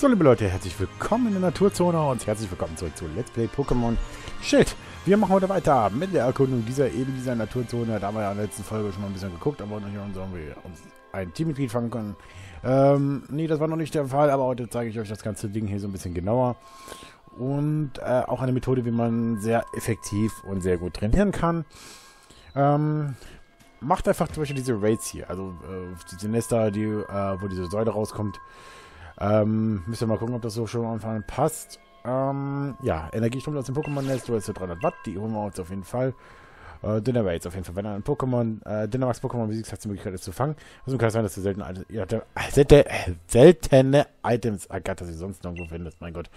So, liebe Leute, herzlich willkommen in der Naturzone und herzlich willkommen zurück zu Let's Play Pokémon Shit. Wir machen heute weiter mit der Erkundung dieser eben dieser Naturzone. Da haben wir ja in der letzten Folge schon mal ein bisschen geguckt, aber nicht uns irgendwie uns ein Teammitglied fangen können. Ähm, nee, das war noch nicht der Fall, aber heute zeige ich euch das ganze Ding hier so ein bisschen genauer. Und äh, auch eine Methode, wie man sehr effektiv und sehr gut trainieren kann. Ähm, macht einfach zum Beispiel diese Raids hier, also äh, diese Nester, die, äh, wo diese Säule rauskommt. Ähm, müsst ihr mal gucken, ob das so schon am Anfang passt. Ähm, ja, Energiestrom aus dem Pokémon-Nest, du hast ja 300 Watt, die holen wir uns auf jeden Fall. Äh, Dinner Raids auf jeden Fall. Wenn ein Pokémon, äh, Dynamax Pokémon besiegst, hast du die Möglichkeit, es zu fangen. Also kann es sein, dass du seltene, ja, seltene, seltene Items, ah Gott, dass du sonst irgendwo findest, mein Gott.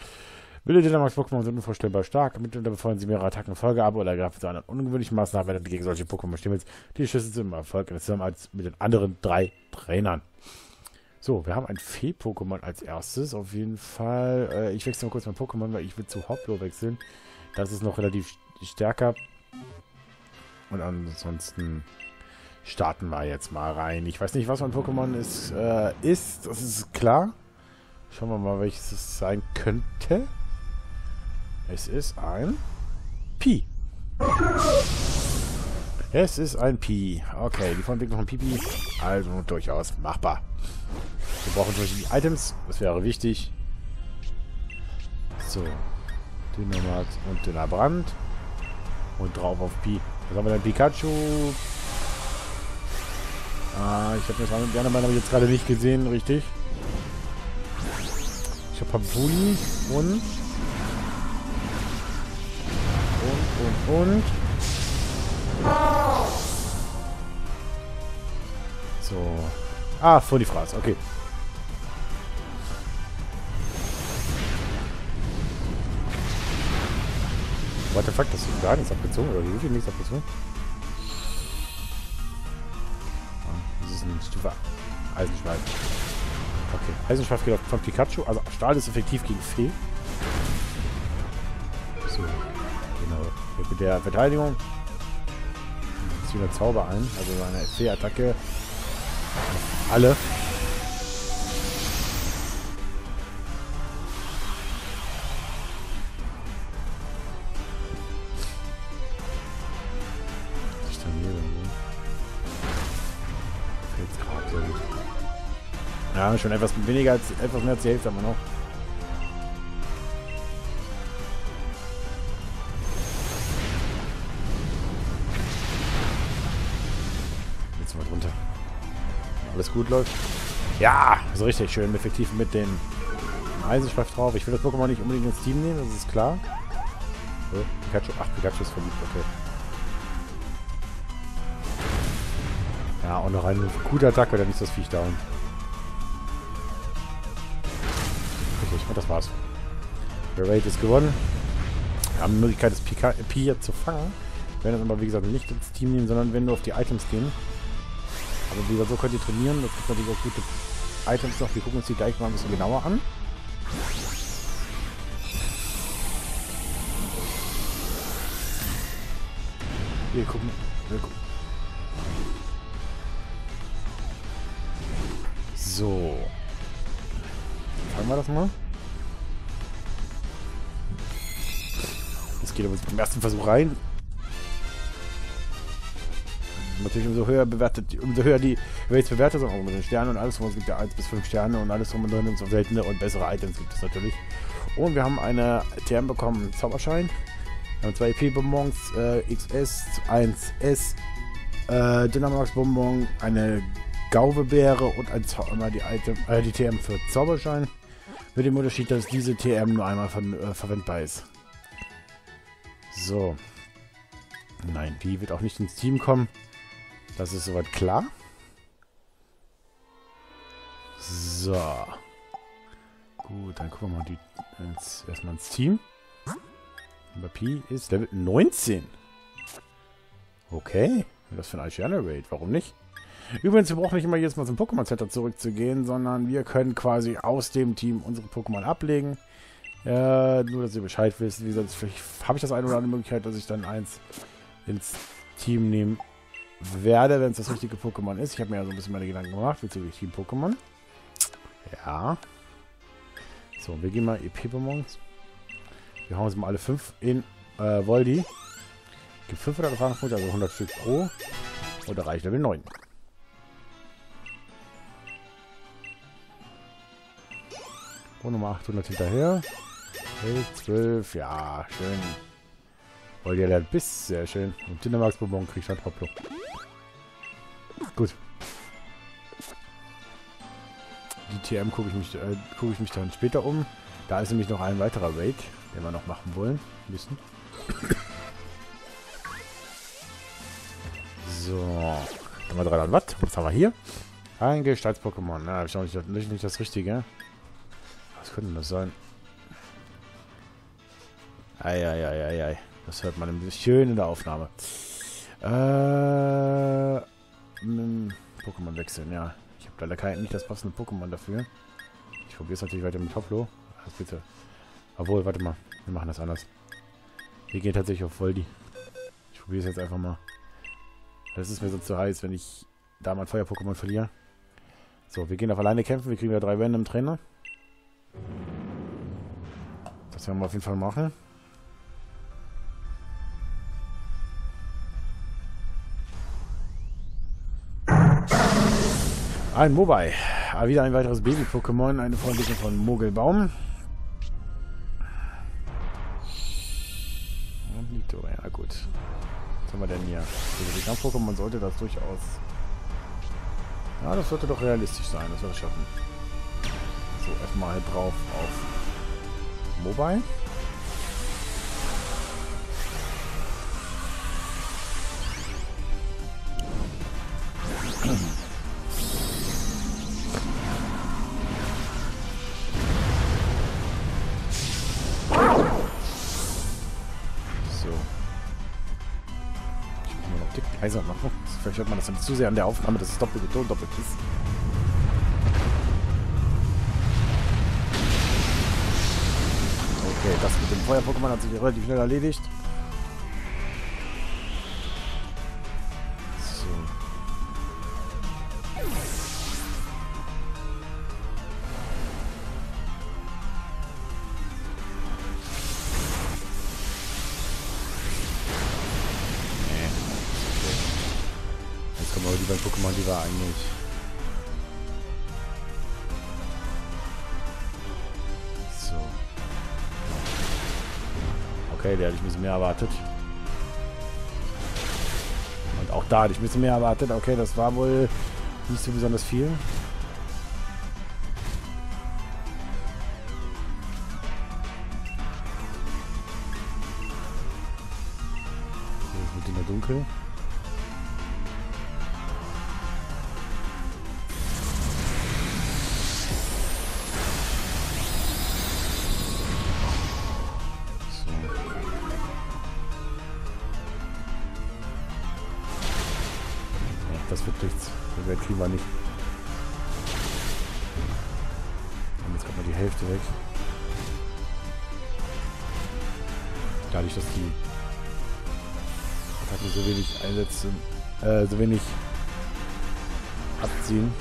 Wilde Dynamax-Pokémon sind unvorstellbar stark. Mitunter befeuern sie mehrere Attacken in Folge ab oder greifen zu anderen ungewöhnlichen Maßnahmen, wenn du gegen solche Pokémon willst. Die Schüsse sind im Erfolg der Zusammenarbeit mit den anderen drei Trainern. So, wir haben ein Fee-Pokémon als erstes. Auf jeden Fall. Äh, ich wechsle mal kurz mein Pokémon, weil ich will zu Hoplo wechseln. Das ist noch relativ stärker. Und ansonsten starten wir jetzt mal rein. Ich weiß nicht, was mein Pokémon ist. Äh, ist, das ist klar. Schauen wir mal, welches es sein könnte. Es ist ein Pi. Es ist ein Pi. Okay, die Vorentwicklung von Pipi. Also durchaus machbar. Wir brauchen Beispiel die Items. Das wäre wichtig. So. Dynamax und Dynabrand. Und drauf auf Pi. Was haben wir denn? Pikachu. Ah, ich habe das gerne mal jetzt gerade nicht gesehen, richtig. Ich habe Papuli und und und und so. Ah, vor die Phrase, okay. What the fuck, das ist gar nichts abgezogen, oder wie viel nichts abgezogen? Das ist ein Stufe Eisenschweif. Okay, Eisenschweif geht auf von Pikachu, also Stahl ist effektiv gegen Fee. So, genau. Mit der Verteidigung zieht der Zauber ein, also eine Fee-Attacke. Alle. Ja, schon etwas weniger als etwas mehr als die Hälfte haben wir noch. Gut läuft. Ja, so richtig schön effektiv mit dem Eisenschweif drauf. Ich will das Pokémon nicht unbedingt ins Team nehmen, das ist klar. So, Pikachu. Ach, Pikachu ist verliebt, okay. Ja, und noch ein guter Attack, oder nicht das Viech down. Richtig, und das war's. Der Raid ist gewonnen. Wir haben die Möglichkeit, das Pika Pi zu fangen. Wir werden aber, wie gesagt, nicht ins Team nehmen, sondern wenn wir auf die Items gehen. Aber wie gesagt, so könnt ihr trainieren. Das gibt natürlich auch gute Items noch. Wir gucken uns die gleich mal ein bisschen genauer an. Wir gucken. Wir gucken. So. Fangen wir das mal. Das geht aber beim ersten Versuch rein. Natürlich umso höher bewertet, umso höher die Rates bewertet sind, auch mit den Sternen und alles. Es gibt ja 1 bis 5 Sterne und alles drum und drin und so seltene und bessere Items gibt es natürlich. Und wir haben eine TM bekommen, Zauberschein. Wir haben zwei EP-Bonbons, äh, XS, 1S, äh, Dynamax-Bonbon, eine Gauvebeere und ein immer die, Item, äh, die TM für Zauberschein. Mit dem Unterschied, dass diese TM nur einmal von, äh, verwendbar ist. So. Nein, die wird auch nicht ins Team kommen. Das ist soweit klar. So. Gut, dann gucken wir mal die, ins, erstmal ins Team. Aber Pi ist Level 19. Okay. Was für ein Raid. Warum nicht? Übrigens, wir brauchen nicht immer jetzt mal zum Pokémon Center zurückzugehen, sondern wir können quasi aus dem Team unsere Pokémon ablegen. Äh, nur, dass ihr Bescheid wisst. Wie gesagt, vielleicht habe ich das eine oder andere Möglichkeit, dass ich dann eins ins Team nehmen werde, wenn es das richtige Pokémon ist. Ich habe mir ja so ein bisschen meine Gedanken gemacht bezüglich Team Pokémon. Ja. So, wir gehen mal EP-Bonbons. Wir hauen sie mal alle 5 in äh, Voldi. Gibt 500 Erfahrungspunkte, also 100 Stück pro. Und erreicht Level 9. Und Nummer 800 hinterher. 11, 12, ja, schön. Der lernt bis, sehr schön. Und Dynamax-Bonbon kriegt dann Hoplo. Gut. Die TM gucke ich, mich, äh, guck ich mich dann später um. Da ist nämlich noch ein weiterer Raid, den wir noch machen wollen. Müssen. So. Haben wir 300 Watt. Was haben wir hier? Ein Gestalts-Pokémon. Na, ich nicht, nicht, nicht das Richtige. Was könnte das sein? Eieieiei. Das hört man schön in der Aufnahme. Äh, Pokémon wechseln, ja. Ich habe leider kein, nicht das passende Pokémon dafür. Ich probiere es natürlich weiter mit Hoplo. Also bitte. Obwohl, warte mal. Wir machen das anders. Wir gehen tatsächlich auf Voldi. Ich probiere es jetzt einfach mal. Das ist mir so zu heiß, wenn ich da mein Feuer-Pokémon verliere. So, wir gehen auf alleine kämpfen. Wir kriegen wieder drei Random Trainer. Das werden wir auf jeden Fall machen. Ein Mobile. Ah, wieder ein weiteres Baby-Pokémon. Eine Freundliche von Mogelbaum. Und Nito, ja gut. Was haben wir denn hier? Also die Kampf-Pokémon sollte das durchaus... Ja, das sollte doch realistisch sein. Das wird schaffen. So, erstmal drauf auf Mobile. Vielleicht hört man das dann zu sehr an der Aufnahme, dass es doppelt betont doppelt ist. Okay, das mit dem Feuer-Pokémon hat sich relativ schnell erledigt. Mehr erwartet. Und auch da hatte ich ein bisschen mehr erwartet. Okay, das war wohl nicht so besonders viel. mit Dunkel. Dadurch, dass die Attacken so wenig einsetzen, äh, so wenig abziehen.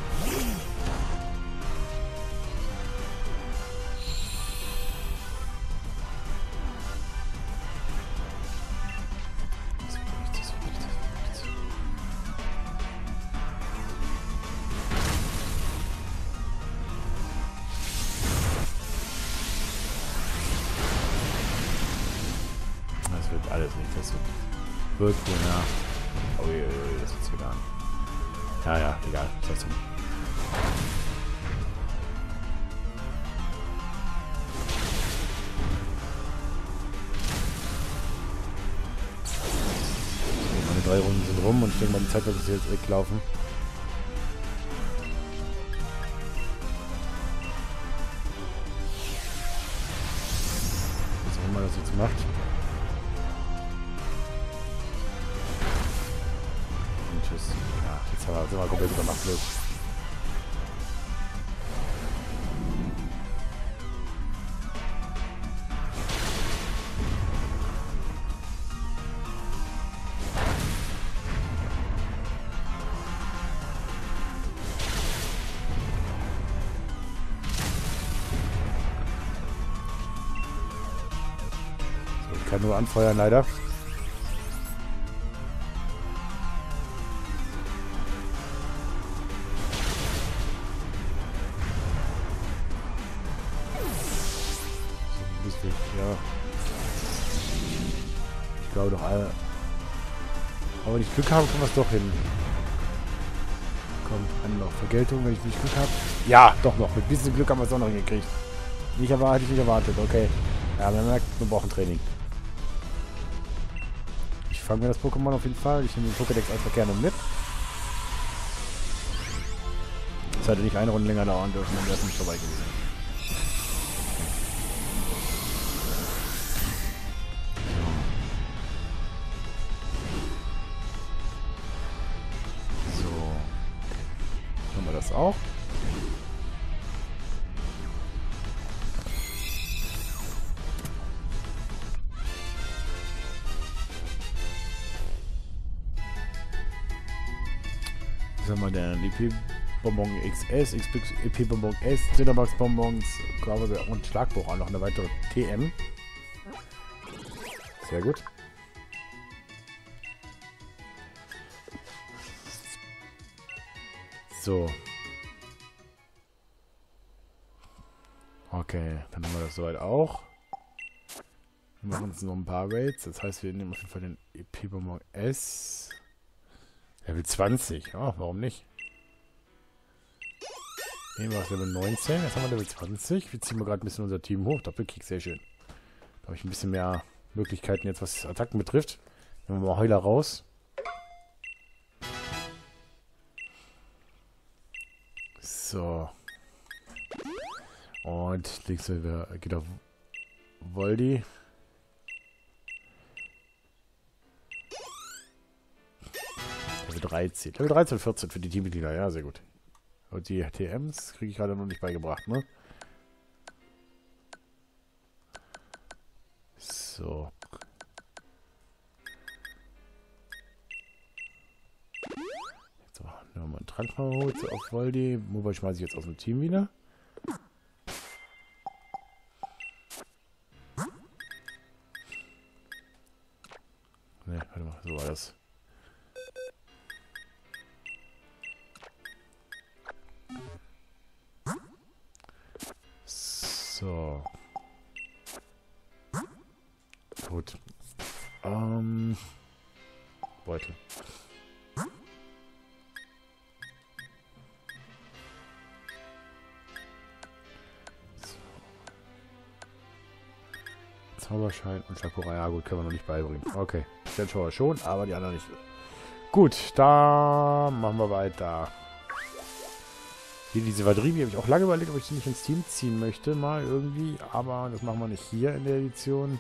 Wird wohl, ja. Je, je, das wird's wieder an. Ja, ja, egal. Trotzdem. Meine drei Runden sind rum und ich denke mal, die Zeit wird jetzt weglaufen. Kann nur anfeuern, leider. Ich glaube doch alle. Aber wenn ich Glück habe, kommen wir es doch hin. Komm, noch. Vergeltung, wenn ich nicht Glück habe. Ja, doch noch. Mit bisschen Glück haben wir es auch noch hingekriegt. Nicht erwartet, nicht erwartet. Okay. Ja, man merkt, wir brauchen Training. Fange mir das Pokémon auf jeden Fall. Ich nehme den Pokédex einfach gerne mit. Das hätte nicht eine Runde länger dauern dürfen, dann wäre es nicht vorbei gewesen. Haben wir denn? EP Bonbon XS, EP Bonbon S, Cinemax Bonbons und Schlagbuch auch noch eine weitere TM. Sehr gut. So. Okay, dann haben wir das soweit auch. Wir machen jetzt noch ein paar Raids. Das heißt, wir nehmen auf jeden Fall den EP-Bonbon S. Level 20. Ja, warum nicht? Nehmen wir das Level 19. Jetzt haben wir Level 20. Wir ziehen mal gerade ein bisschen unser Team hoch. Doppelkick, sehr schön. Da habe ich ein bisschen mehr Möglichkeiten jetzt, was Attacken betrifft. Nehmen wir mal Heuler raus. So. Und links geht auf Voldi. Level 13. Level 13 und 14 für die Teammitglieder. Ja, sehr gut. Und die TMs kriege ich gerade noch nicht beigebracht, ne? So. So, nehmen wir mal einen Trank auf Voldi. Mobile schmeiße ich jetzt aus dem Team wieder. Zauberschein und Sakura. Ja gut, können wir noch nicht beibringen. Okay. Stenschauer schon, aber die anderen nicht. Gut, da machen wir weiter. Hier diese Vadribi habe ich auch lange überlegt, ob ich sie nicht ins Team ziehen möchte, mal irgendwie. Aber das machen wir nicht hier in der Edition.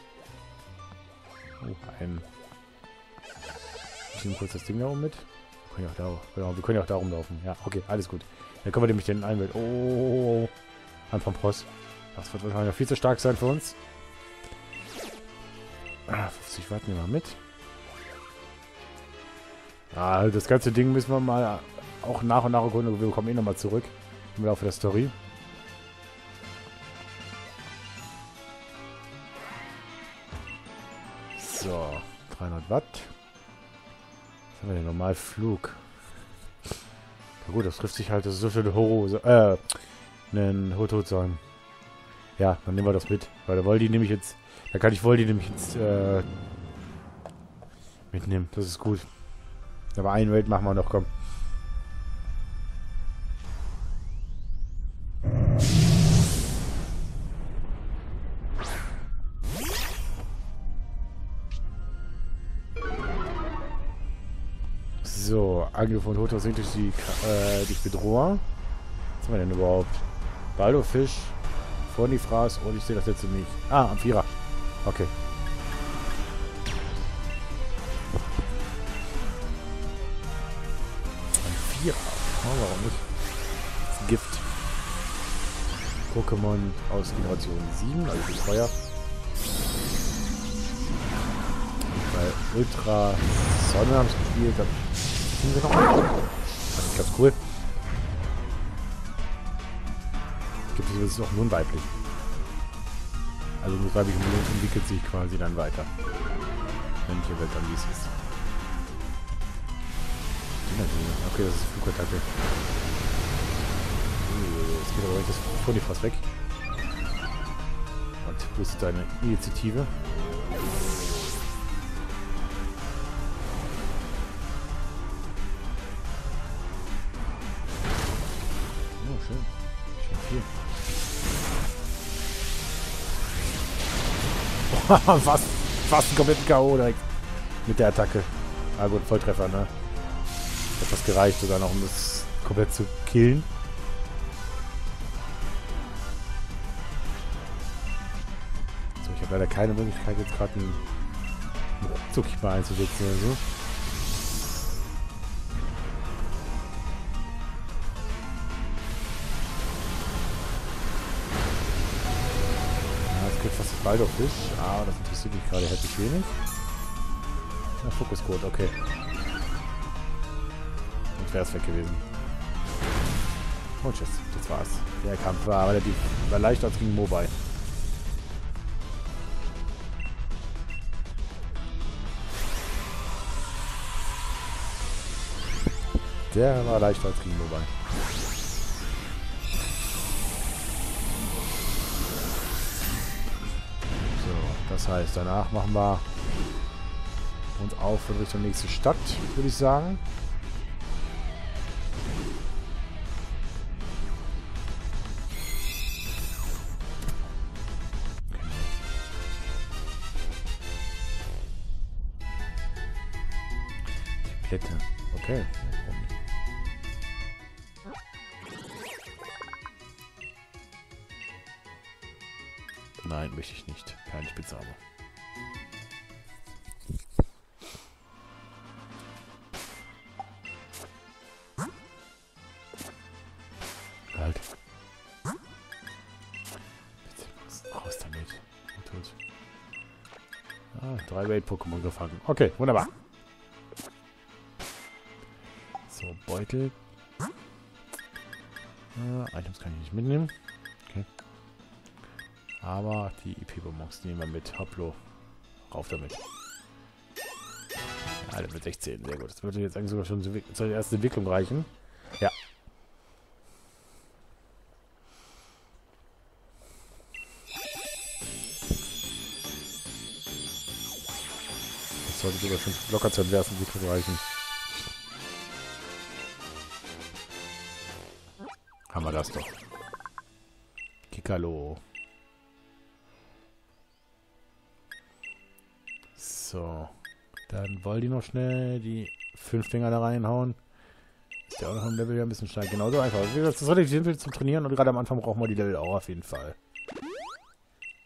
Oh, ein... Ich nehme kurz das Ding da oben mit. Wir können ja auch da, genau, wir können ja auch da rumlaufen. Ja, okay, alles gut. Dann können wir nämlich den Einwelt... Oh, Hand vom Prost. Das wird wahrscheinlich viel zu stark sein für uns. Ah, 50 warten wir mal mit. Ah, das ganze Ding müssen wir mal auch nach und nach erkunden. Wir kommen eh nochmal zurück im Laufe der Story. So, 300 Watt. Was haben wir denn? Normal Flug. Na gut, das trifft sich halt, das ist so viel Horo, äh, einen Hotozahn. Ja, dann nehmen wir das mit. Weil da Voldi nehme ich jetzt, da kann ich Voldi nämlich jetzt, äh, mitnehmen. Das ist gut. Aber ein Raid machen wir noch, komm. So, Angriff von Hoto sind durch die äh, durch Bedroher. Was haben wir denn überhaupt? Baldo Fisch, Fornifras und ich sehe das jetzt nicht. Ah, am Okay. Vierer. Oh, warum nicht? Das Gift. Pokémon aus Generation 7, also das Feuer. Bei Ultra Sonne haben es gespielt. Da sind wir noch. Das ist ganz cool. Gibt es jetzt auch nun weiblich. Also das weibliche Million entwickelt sich quasi dann weiter. Männliche wird dann wie es ist. Okay, das ist Flugattacke. Jetzt geht aber das Phonifass weg. Und wo ist deine Initiative? Oh, schön. Schön viel. fast, fast einen kompletten K.O. direkt. Mit der Attacke. Ah gut, Volltreffer, ne? Hat fast gereicht sogar noch, um das komplett zu killen. So, ich habe leider keine Möglichkeit, jetzt gerade einen Ruckzuck mal einzusetzen oder so. Das Waldorf-Fisch. Ah, das interessiert mich gerade herzlich wenig. Na, Fokuscode, okay. Sonst wäre es weg gewesen. Und tschüss, das war's. Der Kampf war relativ war leicht als gegen Mobile. Der war leichter als gegen Mobile. Das heißt, danach machen wir uns auf in Richtung nächste Stadt, würde ich sagen. Die Plätte. Okay. Möchte ich nicht. Keine Spitzhabe. Halt. Bitte, raus damit. Tot. Ah, drei Welt-Pokémon gefangen. Okay, wunderbar. So, Beutel. Äh, Items kann ich nicht mitnehmen. Aber die IP-Bonbons nehmen wir mit. Hopplo. Rauf damit. Der wird 16. Sehr gut. Das würde jetzt eigentlich sogar schon zur ersten Entwicklung reichen. Ja. Das sollte sogar schon locker zur ersten Entwicklung reichen. Haben wir das doch. Kikalo. So. Dann wollen die noch schnell die fünf Dinger da reinhauen. Ist der auch noch im Level ja ein bisschen stark. Genauso einfach. Das ist relativ simpel zum Trainieren und gerade am Anfang brauchen wir die Level auch auf jeden Fall.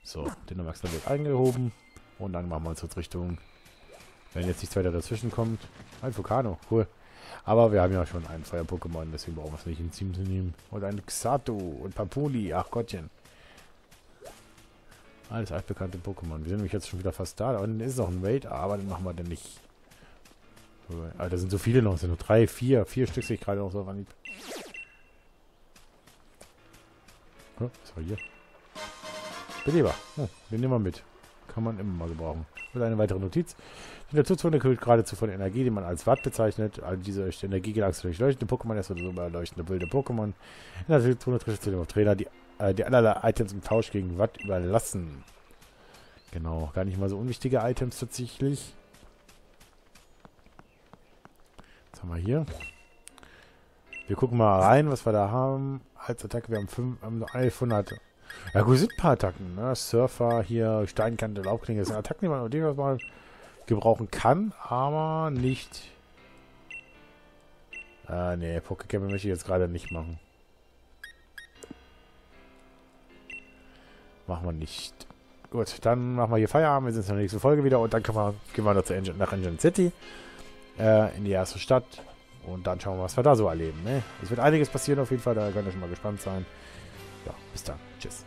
So, den Max wird eingehoben. Und dann machen wir uns jetzt Richtung. Wenn jetzt nichts weiter dazwischen kommt. Ein Vulcano, cool. Aber wir haben ja schon einen Feuer-Pokémon, deswegen brauchen wir es nicht ins Team zu nehmen. Und ein Xato und Papuli, ach Gottchen. Alles altbekannte Pokémon. Wir sind nämlich jetzt schon wieder fast da. Unten ist noch ein Raid, aber den machen wir denn nicht. Alter, da sind so viele noch. Es sind nur drei, vier. Vier Stück sehe ich gerade noch so auf. Oh, was war hier? Beleber. Oh, den nehmen wir mit. Kann man immer mal gebrauchen. Und eine weitere Notiz. Die Naturzone kühlt geradezu von Energie, die man als Watt bezeichnet. Also diese Energie gelangt durch leuchtende Pokémon, erst oder so leuchtende wilde Pokémon. In der Naturzone trifft sich auf Trainer, die äh, die allerlei Items im Tausch gegen Watt überlassen. Genau, gar nicht mal so unwichtige Items tatsächlich. Was haben wir hier? Wir gucken mal rein, was wir da haben. Als Attacke, wir haben, 5, haben 1100. Ja gut, sind ein paar Attacken. Ne? Surfer hier, Steinkante, Laubklinge. Das sind Attacken, die man durchaus mal gebrauchen kann, aber nicht... Ah, ne, Pokécamp möchte ich jetzt gerade nicht machen. Machen wir nicht. Gut, dann machen wir hier Feierabend. Wir sehen uns in der nächsten Folge wieder und dann wir, gehen wir noch zu Engine, nach Engine City. Äh, in die erste Stadt. Und dann schauen wir, was wir da so erleben. Ne? Es wird einiges passieren auf jeden Fall. Da könnt ihr schon mal gespannt sein. Ja, bis dann. Tschüss.